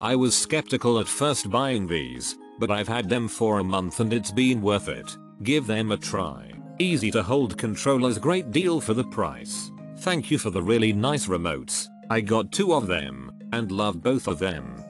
I was skeptical at first buying these, but I've had them for a month and it's been worth it. Give them a try. Easy to hold controllers great deal for the price. Thank you for the really nice remotes. I got two of them and love both of them.